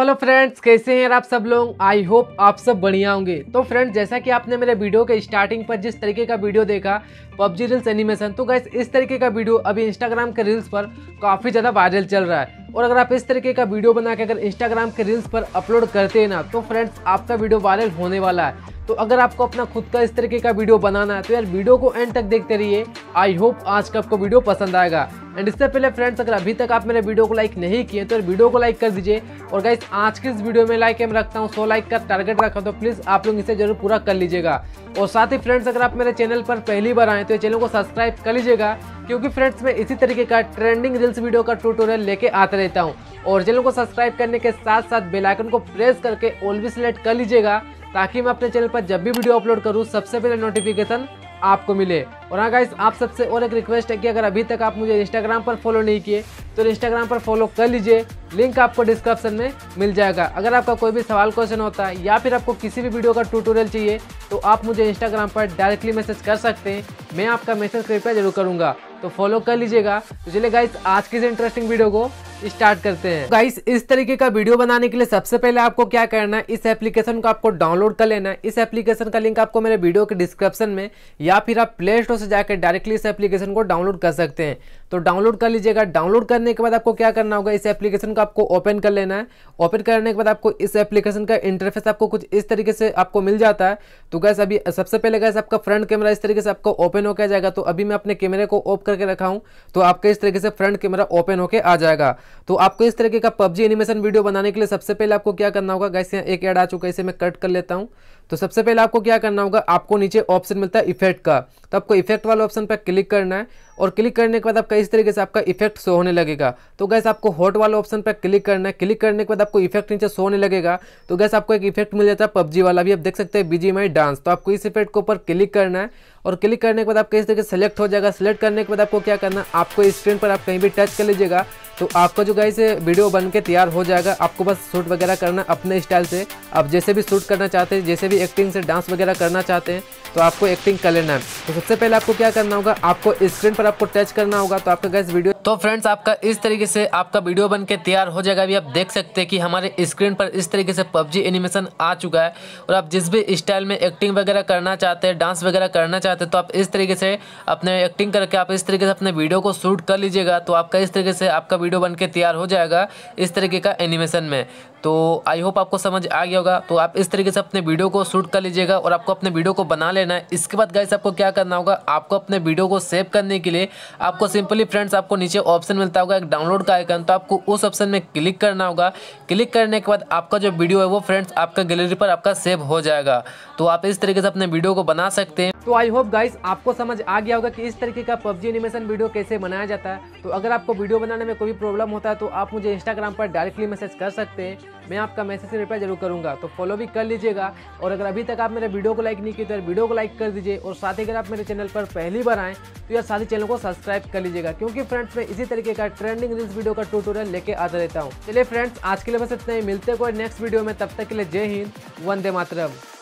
Hello friends, कैसे हैं आप सब लोग? आई होप आप सब बढ़िया होंगे। तो फ्रेंड्स, जैसा कि आपने मेरे वीडियो के स्टार्टिंग पर जिस तरीके का वीडियो देखा, पबजी रील्स एनिमेशन तो गैस इस तरीके का वीडियो अभी इंस्टाग्राम के रील्स पर काफ़ी ज़्यादा वायरल चल रहा है। और अगर आप इस तरीके का वीडियो बना के अगर इंस्टाग्राम के रील्स पर अपलोड करते हैं ना तो फ्रेंड्स, आपका वीडियो वायरल होने वाला है। तो अगर आपको अपना खुद का इस तरीके का वीडियो बनाना है तो यार वीडियो को एंड तक देखते रहिए। आई होप आज का आपको वीडियो पसंद आएगा। एंड इससे पहले फ्रेंड्स अगर अभी तक आप मेरे वीडियो को लाइक नहीं किए तो वीडियो को लाइक कर दीजिए। और गाइस आज की इस वीडियो में लाइक एम रखता हूँ, सो लाइक का टारगेट रखा तो प्लीज़ आप लोग इसे ज़रूर पूरा कर लीजिएगा। और साथ ही फ्रेंड्स अगर आप मेरे चैनल पर पहली बार आए तो चैनल को सब्सक्राइब कर लीजिएगा, क्योंकि फ्रेंड्स मैं इसी तरीके का ट्रेंडिंग रील्स वीडियो का ट्यूटोरियल लेके आते रहता हूँ। और चैनल को सब्सक्राइब करने के साथ साथ बेल आइकन को प्रेस करके ऑल भी सिलेक्ट कर लीजिएगा। ताकि मैं अपने चैनल पर जब भी वीडियो अपलोड करूँ, सबसे पहले नोटिफिकेशन आपको मिले। और हाँ गाइस आप सबसे और एक रिक्वेस्ट है कि अगर अभी तक आप मुझे इंस्टाग्राम पर फॉलो नहीं किए तो इंस्टाग्राम पर फॉलो कर लीजिए। लिंक आपको डिस्क्रिप्शन में मिल जाएगा। अगर आपका कोई भी सवाल क्वेश्चन होता है, या फिर आपको किसी भी वीडियो का ट्यूटोरियल चाहिए तो आप मुझे इंस्टाग्राम पर डायरेक्टली मैसेज कर सकते हैं। मैं आपका मैसेज रिप्लाई ज़रूर करूँगा। तो फॉलो कर लीजिएगा। तो चलिए गाइस आज की इंटरेस्टिंग वीडियो को स्टार्ट करते हैं। गाइस इस तरीके का वीडियो बनाने के लिए सबसे पहले आपको क्या करना है, इस एप्लीकेशन को आपको डाउनलोड कर लेना है। इस एप्लीकेशन का लिंक आपको मेरे वीडियो के डिस्क्रिप्शन में, या फिर आप प्ले स्टोर से जाकर डायरेक्टली इस एप्लीकेशन को डाउनलोड कर सकते हैं। तो डाउनलोड कर लीजिएगा। डाउनलोड करने के बाद आपको क्या करना होगा, इस एप्लीकेशन को आपको ओपन कर लेना है। ओपन करने के बाद आपको इस एप्लीकेशन का इंटरफेस आपको कुछ इस तरीके से आपको मिल जाता है। तो गैस अभी सबसे पहले गैस आपका फ्रंट कैमरा इस तरीके से आपको ओपन होकर जाएगा। तो अभी मैं अपने कैमरे को ऑफ़ करके रखा हूँ। तो आपका इस तरीके से फ्रंट कैमरा ओपन होकर आ जाएगा। तो आपको इस तरीके का पबजी एनिमेशन वीडियो बनाने के लिए सबसे पहले आपको क्या करना होगा? गैस यहाँ एक एड आ चुका है, इसे मैं कट कर लेता हूँ। तो सबसे पहले आपको क्या करना होगा? आपको नीचे ऑप्शन मिलता है इफ़ेक्ट का। तो आपको इफ़ेक्ट वाले ऑप्शन पर क्लिक करना है और क्लिक करने के बाद आपका इस तरीके से आपका इफ़ेक्ट शो होने लगेगा। तो गैस आपको हॉट वाले ऑप्शन पर क्लिक करना है। क्लिक करने के बाद आपको इफ़ेक्ट नीचे शो होने लगेगा। तो गैस आपको एक इफ़ेक्ट मिल जाता है पबजी वाला। भी आप देख सकते हैं बीजी माई डांस तो आपको इस इफ़ेक्ट के ऊपर क्लिक करना है और क्लिक करने के बाद आपका इस तरीके सेलेक्ट हो जाएगा। सेलेक्ट करने के बाद आपको क्या करना है? आपको स्क्रीन पर आप कहीं भी टच कर लीजिएगा। तो आपका जो गाइस वीडियो बन के तैयार हो जाएगा। आपको बस शूट वगैरह करना अपने स्टाइल से। आप जैसे भी शूट करना चाहते हैं, जैसे भी एक्टिंग से डांस वगैरह करना चाहते हैं तो आपको एक्टिंग कर लेना है। तो सबसे पहले आपको क्या करना होगा, आपको स्क्रीन पर आपको टच करना होगा। तो आपका गैस वीडियो तो फ्रेंड्स आपका इस तरीके से आपका वीडियो बन के तैयार हो जाएगा। अभी आप देख सकते हैं कि हमारे स्क्रीन पर इस तरीके से पबजी एनिमेशन आ चुका है। और आप जिस भी स्टाइल में एक्टिंग वगैरह करना चाहते हैं डांस वगैरह करना चाहते हैं तो आप इस तरीके से अपने एक्टिंग करके आप इस तरीके से अपने वीडियो को शूट कर लीजिएगा। तो आपका इस तरीके से आपका वीडियो बन के तैयार हो जाएगा इस तरीके का एनिमेशन में। तो आई होप आपको समझ आ गया होगा। तो आप इस तरीके से अपने वीडियो को शूट कर लीजिएगा और आपको अपने वीडियो को बना लेना है। इसके बाद गाइस आपको क्या करना होगा? आपको अपने वीडियो को सेव करने के लिए आपको सिंपली फ्रेंड्स आपको नीचे ऑप्शन मिलता होगा एक डाउनलोड का आइकन तो आपको उस ऑप्शन में क्लिक करना होगा। क्लिक करने के बाद आपका जो वीडियो है वो फ्रेंड्स आपका गैलरी पर आपका सेव हो जाएगा। तो आप इस तरीके से अपने वीडियो को बना सकते हैं। तो आई होप गाइस आपको समझ आ गया होगा कि इस तरीके का पबजी एनिमेशन वीडियो कैसे बनाया जाता है। तो अगर आपको वीडियो बनाने में कोई प्रॉब्लम होता है तो आप मुझे इंस्टाग्राम पर डायरेक्टली मैसेज कर सकते हैं। मैं आपका मैसेज रिप्लाई ज़रूर करूँगा। तो फॉलो भी कर लीजिएगा। और अगर अभी तक आप मेरे वीडियो को लाइक नहीं किए तो यार वीडियो को लाइक कर दीजिए। और साथ ही अगर आप मेरे चैनल पर पहली बार आएँ तो यार साथ ही चैनल को सब्सक्राइब कर लीजिएगा। क्योंकि फ्रेंड्स मैं इसी तरीके का ट्रेंडिंग रील्स वीडियो का ट्यूटोरियल लेके आता रहता हूँ। चलिए फ्रेंड्स आज के लिए बस इतना ही। मिलते कोई नेक्स्ट वीडियो में। तब तक के लिए जय हिंद। वंदे मातरम।